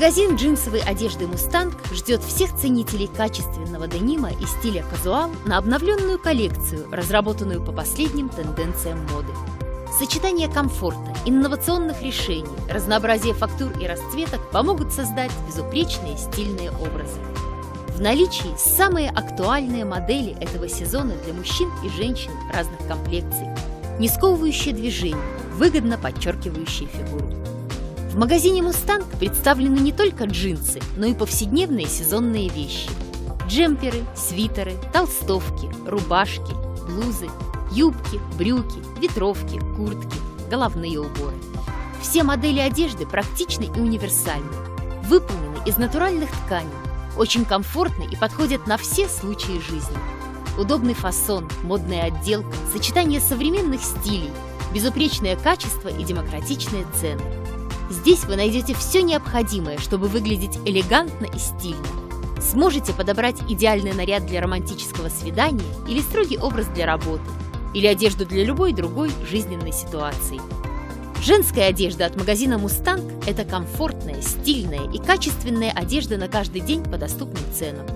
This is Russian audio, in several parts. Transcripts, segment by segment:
Магазин джинсовой одежды «Мустанг» ждет всех ценителей качественного денима и стиля казуал на обновленную коллекцию, разработанную по последним тенденциям моды. Сочетание комфорта, инновационных решений, разнообразие фактур и расцветок помогут создать безупречные стильные образы. В наличии самые актуальные модели этого сезона для мужчин и женщин разных комплекций, не сковывающие движение, выгодно подчеркивающие фигуру. В магазине «Мустанг» представлены не только джинсы, но и повседневные сезонные вещи. Джемперы, свитеры, толстовки, рубашки, блузы, юбки, брюки, ветровки, куртки, головные уборы. Все модели одежды практичны и универсальны, выполнены из натуральных тканей, очень комфортны и подходят на все случаи жизни. Удобный фасон, модная отделка, сочетание современных стилей, безупречное качество и демократичные цены – Здесь вы найдете все необходимое, чтобы выглядеть элегантно и стильно. Сможете подобрать идеальный наряд для романтического свидания или строгий образ для работы, или одежду для любой другой жизненной ситуации. Женская одежда от магазина «Мустанг» – это комфортная, стильная и качественная одежда на каждый день по доступным ценам.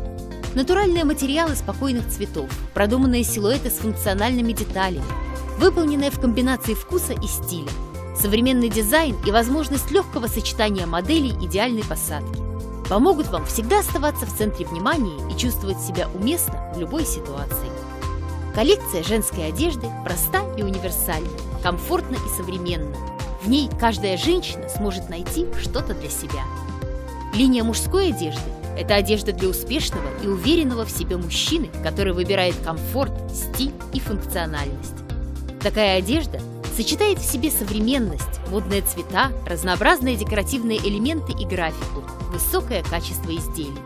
Натуральные материалы спокойных цветов, продуманные силуэты с функциональными деталями, выполненные в комбинации вкуса и стиля – Современный дизайн и возможность легкого сочетания моделей идеальной посадки помогут вам всегда оставаться в центре внимания и чувствовать себя уместно в любой ситуации. Коллекция женской одежды проста и универсальна, комфортна и современна. В ней каждая женщина сможет найти что-то для себя. Линия мужской одежды – это одежда для успешного и уверенного в себе мужчины, который выбирает комфорт, стиль и функциональность. Такая одежда – сочетает в себе современность, модные цвета, разнообразные декоративные элементы и графику, высокое качество изделий.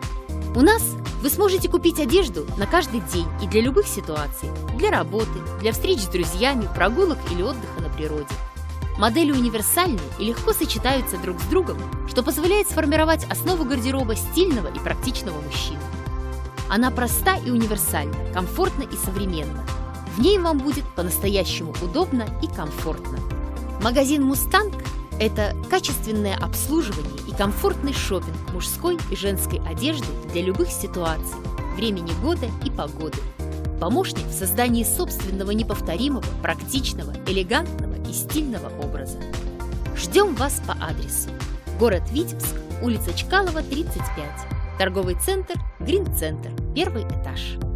У нас вы сможете купить одежду на каждый день и для любых ситуаций, для работы, для встреч с друзьями, прогулок или отдыха на природе. Модели универсальны и легко сочетаются друг с другом, что позволяет сформировать основу гардероба стильного и практичного мужчины. Она проста и универсальна, комфортна и современна, в ней вам будет по-настоящему удобно и комфортно. Магазин «Мустанг» – это качественное обслуживание и комфортный шопинг мужской и женской одежды для любых ситуаций, времени года и погоды. Помощник в создании собственного неповторимого, практичного, элегантного и стильного образа. Ждем вас по адресу. Город Витебск, улица Чкалова, 35. Торговый центр «Грин-центр», первый этаж.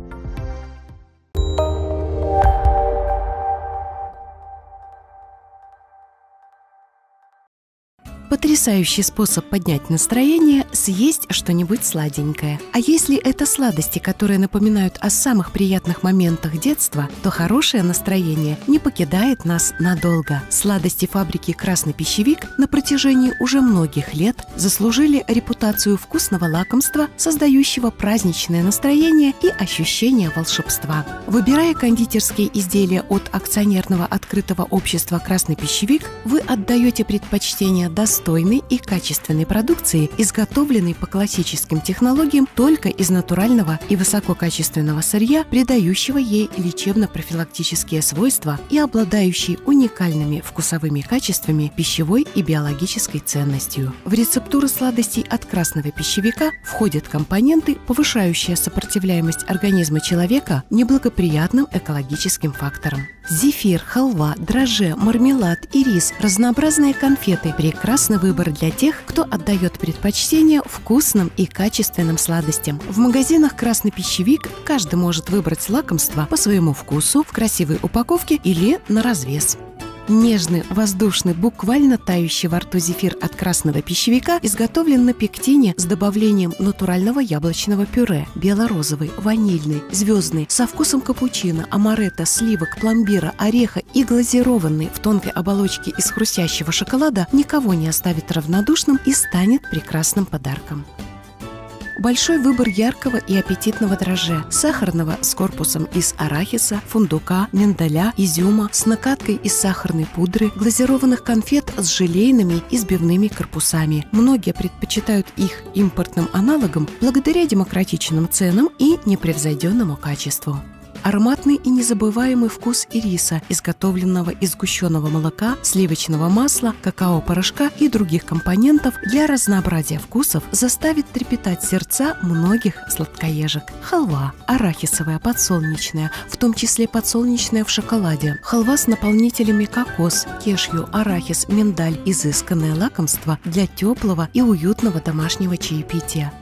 Потрясающий способ поднять настроение – съесть что-нибудь сладенькое. А если это сладости, которые напоминают о самых приятных моментах детства, то хорошее настроение не покидает нас надолго. Сладости фабрики «Красный пищевик» на протяжении уже многих лет заслужили репутацию вкусного лакомства, создающего праздничное настроение и ощущение волшебства. Выбирая кондитерские изделия от акционерного открытого общества «Красный пищевик», вы отдаете предпочтение достойным достойной и качественной продукции, изготовленной по классическим технологиям только из натурального и высококачественного сырья, придающего ей лечебно-профилактические свойства и обладающей уникальными вкусовыми качествами, пищевой и биологической ценностью. В рецептуры сладостей от красного пищевика входят компоненты, повышающие сопротивляемость организма человека неблагоприятным экологическим факторам. Зефир, халва, дрожже, мармелад и рис, разнообразные конфеты – прекрасный выбор для тех, кто отдает предпочтение вкусным и качественным сладостям. В магазинах «Красный пищевик» каждый может выбрать лакомство по своему вкусу в красивой упаковке или на развес. Нежный, воздушный, буквально тающий во рту зефир от красного пищевика изготовлен на пектине с добавлением натурального яблочного пюре, бело-розовый, ванильный, звездный, со вкусом капучино, амаретто, сливок, пломбира, ореха и глазированный в тонкой оболочке из хрустящего шоколада никого не оставит равнодушным и станет прекрасным подарком. Большой выбор яркого и аппетитного дрожжа, сахарного с корпусом из арахиса, фундука, миндаля, изюма, с накаткой из сахарной пудры, глазированных конфет с желейными и сбивными корпусами. Многие предпочитают их импортным аналогам благодаря демократичным ценам и непревзойденному качеству. Ароматный и незабываемый вкус ириса, изготовленного из сгущенного молока, сливочного масла, какао-порошка и других компонентов для разнообразия вкусов заставит трепетать сердца многих сладкоежек. Халва – арахисовая, подсолнечная, в том числе подсолнечная в шоколаде. Халва с наполнителями кокос, кешью, арахис, миндаль – изысканное лакомство для теплого и уютного домашнего чаепития.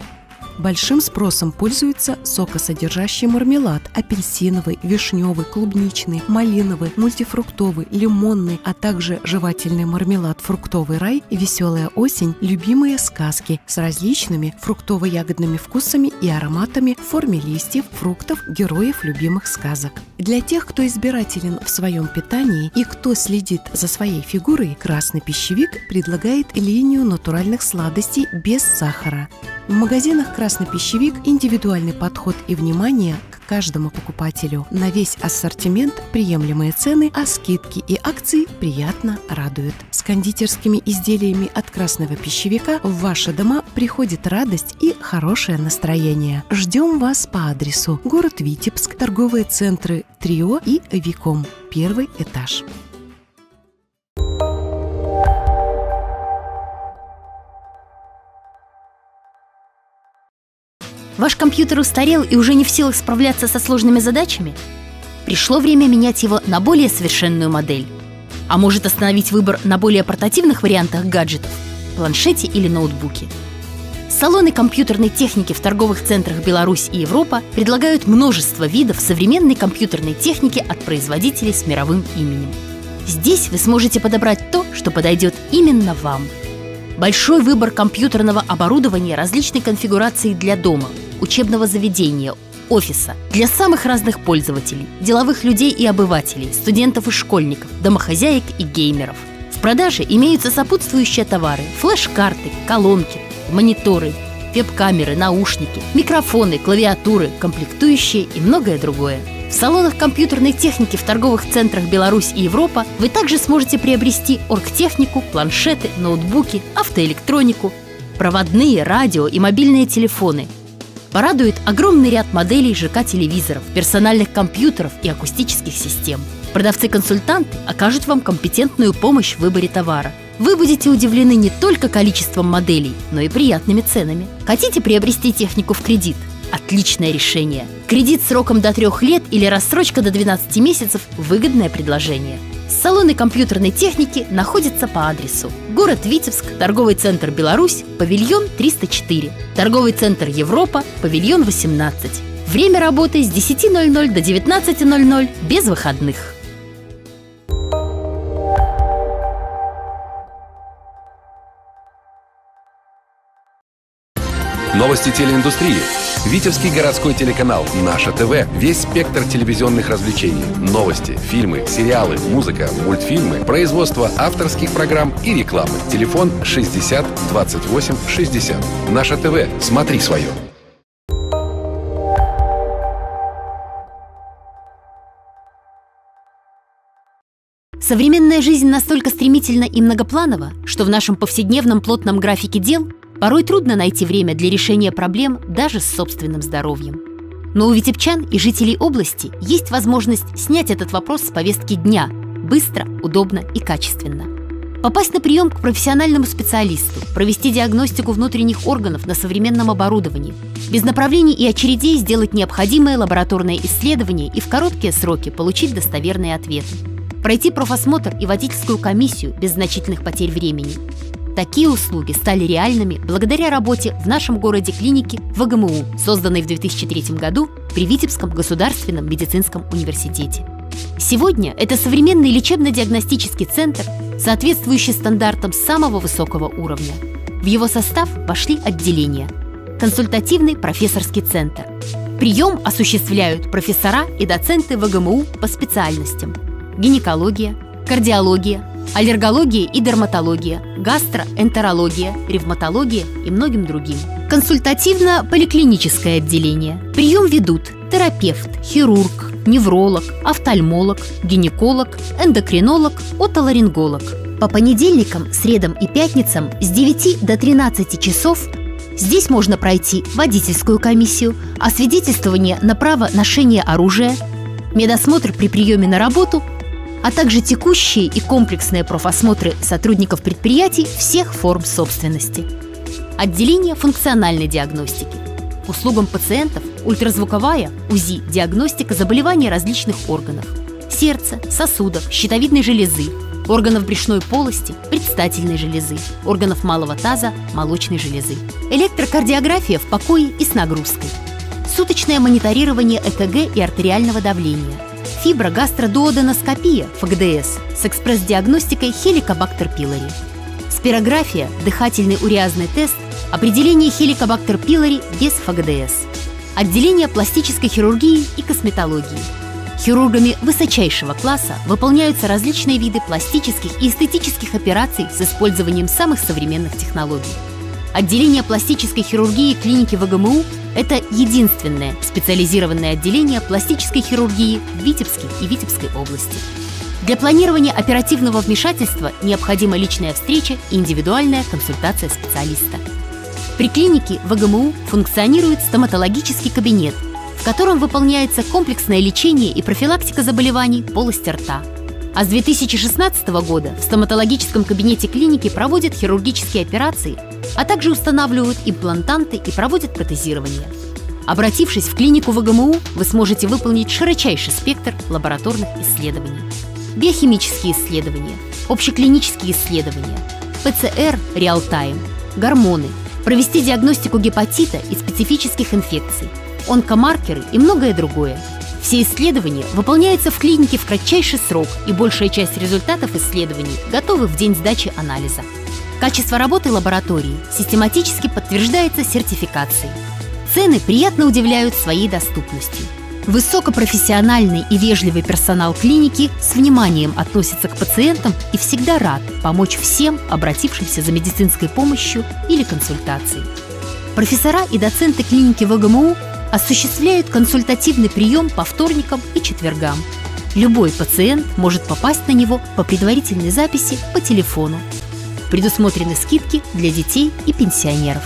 Большим спросом пользуется сокосодержащий мармелад – апельсиновый, вишневый, клубничный, малиновый, мультифруктовый, лимонный, а также жевательный мармелад «Фруктовый рай» и «Веселая осень» – любимые сказки с различными фруктово-ягодными вкусами и ароматами в форме листьев, фруктов, героев любимых сказок. Для тех, кто избирателен в своем питании и кто следит за своей фигурой, красный пищевик предлагает линию натуральных сладостей без сахара. В магазинах «Красный пищевик» индивидуальный подход и внимание к каждому покупателю. На весь ассортимент приемлемые цены, а скидки и акции приятно радуют. С кондитерскими изделиями от «Красного пищевика» в ваши дома приходит радость и хорошее настроение. Ждем вас по адресу город Витебск, торговые центры «Трио» и «Виком», первый этаж. Ваш компьютер устарел и уже не в силах справляться со сложными задачами? Пришло время менять его на более совершенную модель. А может остановить выбор на более портативных вариантах гаджетов – планшете или ноутбуке. Салоны компьютерной техники в торговых центрах Беларусь и Европа предлагают множество видов современной компьютерной техники от производителей с мировым именем. Здесь вы сможете подобрать то, что подойдет именно вам. Большой выбор компьютерного оборудования различной конфигурации для дома – учебного заведения, офиса для самых разных пользователей, деловых людей и обывателей, студентов и школьников, домохозяек и геймеров. В продаже имеются сопутствующие товары – флеш-карты, колонки, мониторы, веб-камеры, наушники, микрофоны, клавиатуры, комплектующие и многое другое. В салонах компьютерной техники в торговых центрах Беларусь и Европа вы также сможете приобрести оргтехнику, планшеты, ноутбуки, автоэлектронику, проводные, радио и мобильные телефоны – Порадует огромный ряд моделей ЖК-телевизоров, персональных компьютеров и акустических систем. Продавцы-консультанты окажут вам компетентную помощь в выборе товара. Вы будете удивлены не только количеством моделей, но и приятными ценами. Хотите приобрести технику в кредит? Отличное решение. Кредит сроком до трех лет или рассрочка до 12 месяцев – выгодное предложение – Салоны компьютерной техники находятся по адресу. Город Витебск, торговый центр Беларусь, павильон 304 Торговый центр Европа, павильон 18 Время работы с 10.00 до 19.00 без выходных Новости телеиндустрии Витебский городской телеканал «Наше ТВ». Весь спектр телевизионных развлечений. Новости, фильмы, сериалы, музыка, мультфильмы, производство авторских программ и рекламы. Телефон 60 28 60. «Наше ТВ». Смотри свое. Современная жизнь настолько стремительна и многопланова, что в нашем повседневном плотном графике дел Порой трудно найти время для решения проблем даже с собственным здоровьем. Но у витебчан и жителей области есть возможность снять этот вопрос с повестки дня быстро, удобно и качественно. Попасть на прием к профессиональному специалисту, провести диагностику внутренних органов на современном оборудовании, без направлений и очередей сделать необходимое лабораторное исследование и в короткие сроки получить достоверные ответы. Пройти профосмотр и водительскую комиссию без значительных потерь времени – Такие услуги стали реальными благодаря работе в нашем городе клиники ВГМУ, созданной в 2003 году при Витебском государственном медицинском университете. Сегодня это современный лечебно-диагностический центр, соответствующий стандартам самого высокого уровня. В его состав вошли отделения – консультативный профессорский центр. Прием осуществляют профессора и доценты ВГМУ по специальностям – гинекология, кардиология, аллергология и дерматология, гастроэнтерология, ревматология и многим другим. Консультативно-поликлиническое отделение. Прием ведут терапевт, хирург, невролог, офтальмолог, гинеколог, эндокринолог, отоларинголог. По понедельникам, средам и пятницам с 9 до 13 часов Здесь можно пройти водительскую комиссию, освидетельствование на право ношения оружия, медосмотр при приеме на работу, а также текущие и комплексные профосмотры сотрудников предприятий всех форм собственности. Отделение функциональной диагностики. К услугам пациентов ультразвуковая, УЗИ, диагностика заболеваний различных органов – сердца, сосудов, щитовидной железы, органов брюшной полости, предстательной железы, органов малого таза, молочной железы. Электрокардиография в покое и с нагрузкой. Суточное мониторирование ЭКГ и артериального давления. Фиброгастродуоденоскопия ФГДС с экспресс-диагностикой хеликобактер пилори. Спирография, дыхательный уреазный тест, определение хеликобактер пилори без ФГДС. Отделение пластической хирургии и косметологии – Хирургами высочайшего класса выполняются различные виды пластических и эстетических операций с использованием самых современных технологий. Отделение пластической хирургии клиники ВГМУ – это единственное специализированное отделение пластической хирургии в Витебске и Витебской области. Для планирования оперативного вмешательства необходима личная встреча и индивидуальная консультация специалиста. При клинике ВГМУ функционирует стоматологический кабинет – в котором выполняется комплексное лечение и профилактика заболеваний полости рта. А с 2016 года в стоматологическом кабинете клиники проводят хирургические операции, а также устанавливают имплантанты и проводят протезирование. Обратившись в клинику ВГМУ, вы сможете выполнить широчайший спектр лабораторных исследований. Биохимические исследования, общеклинические исследования, ПЦР реал-тайм, гормоны, провести диагностику гепатита и специфических инфекций – онкомаркеры и многое другое. Все исследования выполняются в клинике в кратчайший срок, и большая часть результатов исследований готовы в день сдачи анализа. Качество работы лаборатории систематически подтверждается сертификацией. Цены приятно удивляют своей доступностью. Высокопрофессиональный и вежливый персонал клиники с вниманием относится к пациентам и всегда рад помочь всем, обратившимся за медицинской помощью или консультацией. Профессора и доценты клиники ВГМУ осуществляют консультативный прием по вторникам и четвергам. Любой пациент может попасть на него по предварительной записи по телефону. Предусмотрены скидки для детей и пенсионеров.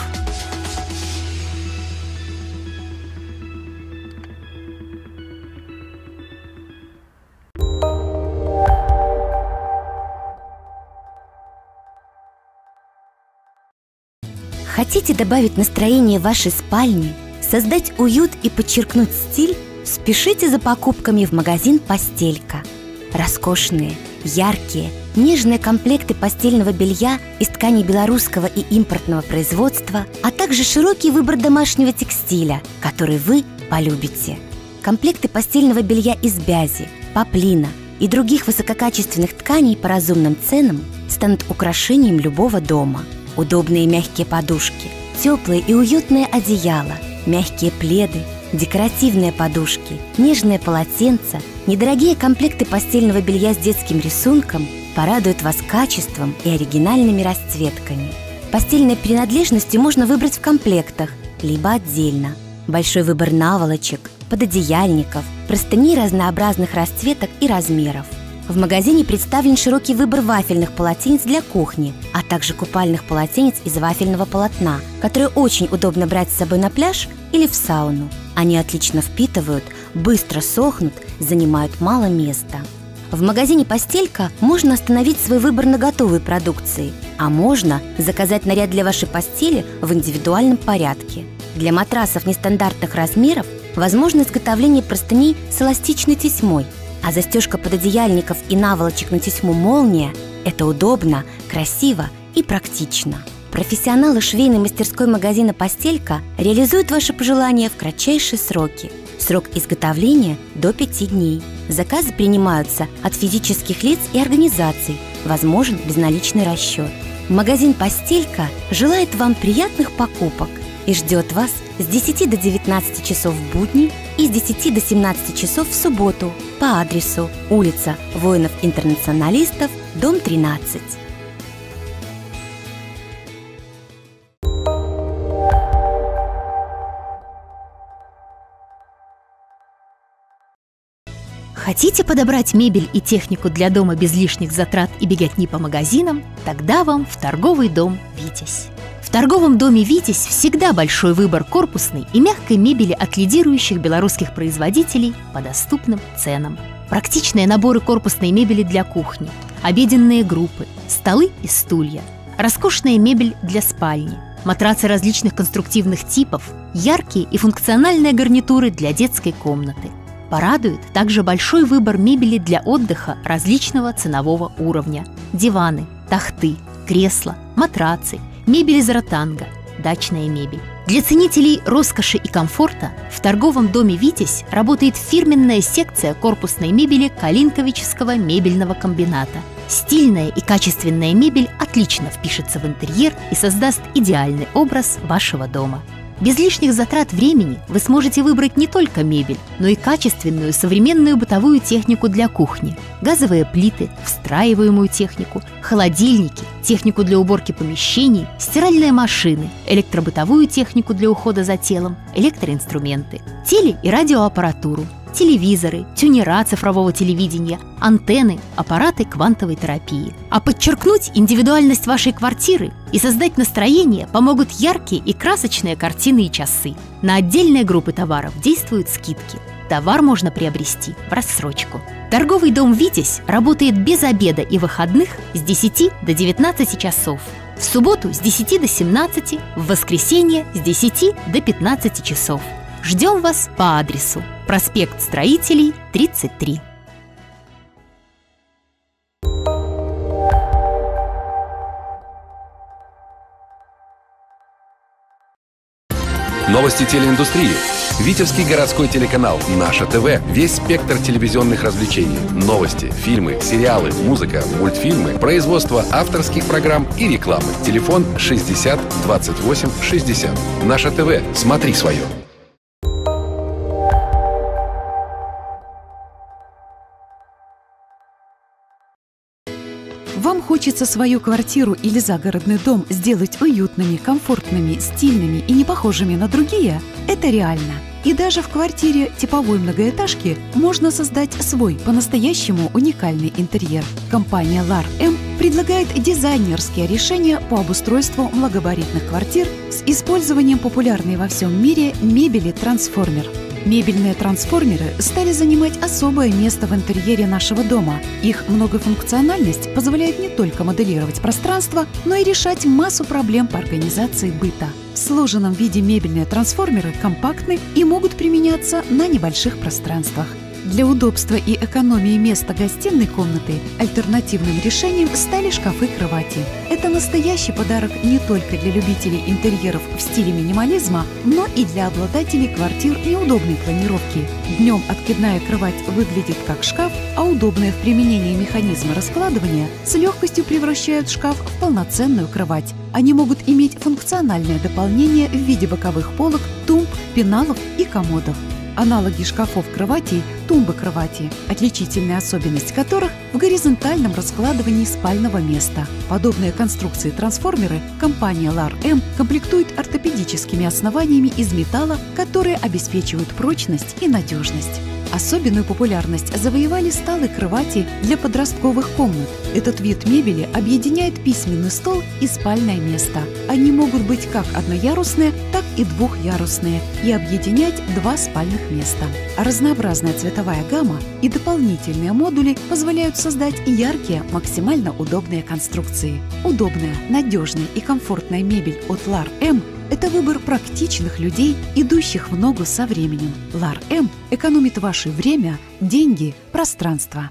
Хотите добавить настроение вашей спальне – Создать уют и подчеркнуть стиль спешите за покупками в магазин «Постелька». Роскошные, яркие, нежные комплекты постельного белья из тканей белорусского и импортного производства, а также широкий выбор домашнего текстиля, который вы полюбите. Комплекты постельного белья из бязи, поплина и других высококачественных тканей по разумным ценам станут украшением любого дома. Удобные мягкие подушки, теплые и уютные одеяла – мягкие пледы, декоративные подушки, нежные полотенца, недорогие комплекты постельного белья с детским рисунком порадуют вас качеством и оригинальными расцветками. Постельные принадлежности можно выбрать в комплектах, либо отдельно. Большой выбор наволочек, пододеяльников, простыней разнообразных расцветок и размеров – в магазине представлен широкий выбор вафельных полотенец для кухни, а также купальных полотенец из вафельного полотна, которые очень удобно брать с собой на пляж или в сауну. Они отлично впитывают, быстро сохнут, занимают мало места. В магазине «Постелька» можно остановить свой выбор на готовой продукции, а можно заказать наряд для вашей постели в индивидуальном порядке. Для матрасов нестандартных размеров возможно изготовление простыней с эластичной тесьмой – а застежка пододеяльников и наволочек на тесьму «Молния» – это удобно, красиво и практично. Профессионалы швейной мастерской магазина «Постелька» реализуют ваши пожелания в кратчайшие сроки. Срок изготовления – до 5 дней. Заказы принимаются от физических лиц и организаций. Возможен безналичный расчет. Магазин «Постелька» желает вам приятных покупок и ждет вас с 10 до 19 часов в будни и с 10 до 17 часов в субботу по адресу улица Воинов-Интернационалистов, дом 13. Хотите подобрать мебель и технику для дома без лишних затрат и беготни по магазинам? Тогда вам в торговый дом «Витязь». В торговом доме «Витязь» всегда большой выбор корпусной и мягкой мебели от лидирующих белорусских производителей по доступным ценам. Практичные наборы корпусной мебели для кухни, обеденные группы, столы и стулья, роскошная мебель для спальни, матрацы различных конструктивных типов, яркие и функциональные гарнитуры для детской комнаты. Порадует также большой выбор мебели для отдыха различного ценового уровня. Диваны, тахты, кресла, матрацы, мебель из ротанга, дачная мебель. Для ценителей роскоши и комфорта в торговом доме «Витязь» работает фирменная секция корпусной мебели Калинковического мебельного комбината. Стильная и качественная мебель отлично впишется в интерьер и создаст идеальный образ вашего дома – без лишних затрат времени вы сможете выбрать не только мебель, но и качественную современную бытовую технику для кухни. Газовые плиты, встраиваемую технику, холодильники, технику для уборки помещений, стиральные машины, электробытовую технику для ухода за телом, электроинструменты, теле- и радиоаппаратуру, телевизоры, тюнера цифрового телевидения, антенны, аппараты квантовой терапии. А подчеркнуть индивидуальность вашей квартиры и создать настроение помогут яркие и красочные картины и часы. На отдельные группы товаров действуют скидки. Товар можно приобрести в рассрочку. Торговый дом «Витязь» работает без обеда и выходных с 10 до 19 часов. В субботу с 10 до 17, в воскресенье с 10 до 15 часов. Ждем вас по адресу проспект Строителей, 33. Новости телеиндустрии. Витебский городской телеканал «Наше ТВ». Весь спектр телевизионных развлечений. Новости, фильмы, сериалы, музыка, мультфильмы, производство авторских программ и рекламы. Телефон 60 28 60. «Наше ТВ». Смотри свое. Хочется свою квартиру или загородный дом сделать уютными, комфортными, стильными и не похожими на другие? Это реально. И даже в квартире типовой многоэтажки можно создать свой по-настоящему уникальный интерьер. Компания LAR M предлагает дизайнерские решения по обустройству многогабаритных квартир с использованием популярной во всем мире мебели «Трансформер». Мебельные трансформеры стали занимать особое место в интерьере нашего дома. Их многофункциональность позволяет не только моделировать пространство, но и решать массу проблем по организации быта. В сложенном виде мебельные трансформеры компактны и могут применяться на небольших пространствах. Для удобства и экономии места гостиной комнаты альтернативным решением стали шкафы-кровати. Это настоящий подарок не только для любителей интерьеров в стиле минимализма, но и для обладателей квартир неудобной планировки. Днем откидная кровать выглядит как шкаф, а удобные в применении механизмы раскладывания с легкостью превращают шкаф в полноценную кровать. Они могут иметь функциональное дополнение в виде боковых полок, тумб, пеналов и комодов. Аналоги шкафов кроватей – тумбы кровати, отличительная особенность которых в горизонтальном раскладывании спального места. Подобные конструкции трансформеры компания LAR-M комплектует ортопедическими основаниями из металла, которые обеспечивают прочность и надежность. Особенную популярность завоевали столы кровати для подростковых комнат. Этот вид мебели объединяет письменный стол и спальное место. Они могут быть как одноярусные, так и двухъярусные и объединять два спальных места. Разнообразная цветовая гамма и дополнительные модули позволяют создать яркие, максимально удобные конструкции. Удобная, надежная и комфортная мебель от LAR M это выбор практичных людей, идущих в ногу со временем. Лар-М экономит ваше время, деньги, пространство.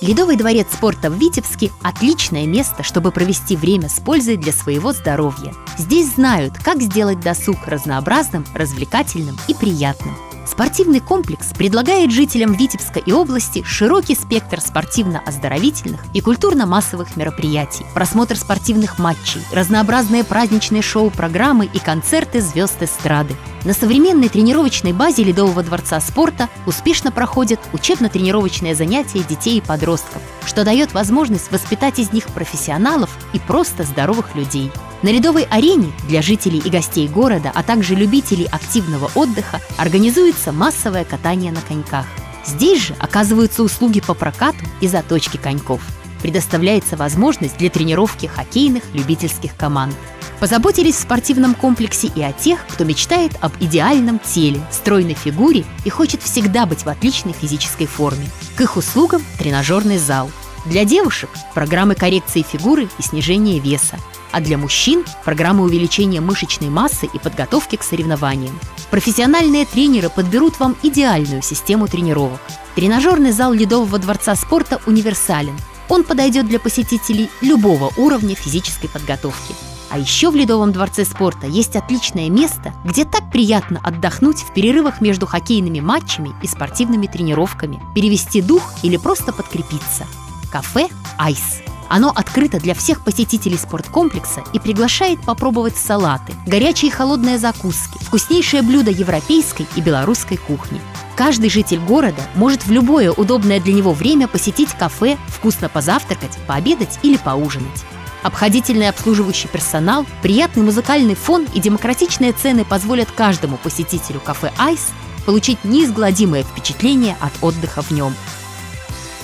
Ледовый дворец спорта в Витебске – отличное место, чтобы провести время с пользой для своего здоровья. Здесь знают, как сделать досуг разнообразным, развлекательным и приятным. Спортивный комплекс предлагает жителям Витебска и области широкий спектр спортивно-оздоровительных и культурно-массовых мероприятий, просмотр спортивных матчей, разнообразные праздничные шоу-программы и концерты звезд эстрады. На современной тренировочной базе Ледового дворца спорта успешно проходят учебно-тренировочные занятия детей и подростков, что дает возможность воспитать из них профессионалов и просто здоровых людей. На ледовой арене для жителей и гостей города, а также любителей активного отдыха организуется массовое катание на коньках. Здесь же оказываются услуги по прокату и заточке коньков. Предоставляется возможность для тренировки хоккейных любительских команд. Позаботились в спортивном комплексе и о тех, кто мечтает об идеальном теле, стройной фигуре и хочет всегда быть в отличной физической форме. К их услугам тренажерный зал. Для девушек – программы коррекции фигуры и снижения веса а для мужчин – программы увеличения мышечной массы и подготовки к соревнованиям. Профессиональные тренеры подберут вам идеальную систему тренировок. Тренажерный зал Ледового дворца спорта универсален. Он подойдет для посетителей любого уровня физической подготовки. А еще в Ледовом дворце спорта есть отличное место, где так приятно отдохнуть в перерывах между хоккейными матчами и спортивными тренировками, перевести дух или просто подкрепиться. Кафе «Айс» Оно открыто для всех посетителей спорткомплекса и приглашает попробовать салаты, горячие и холодные закуски, вкуснейшие блюда европейской и белорусской кухни. Каждый житель города может в любое удобное для него время посетить кафе, вкусно позавтракать, пообедать или поужинать. Обходительный обслуживающий персонал, приятный музыкальный фон и демократичные цены позволят каждому посетителю кафе «Айс» получить неизгладимое впечатление от отдыха в нем –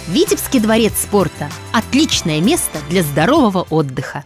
Витебский дворец спорта – отличное место для здорового отдыха.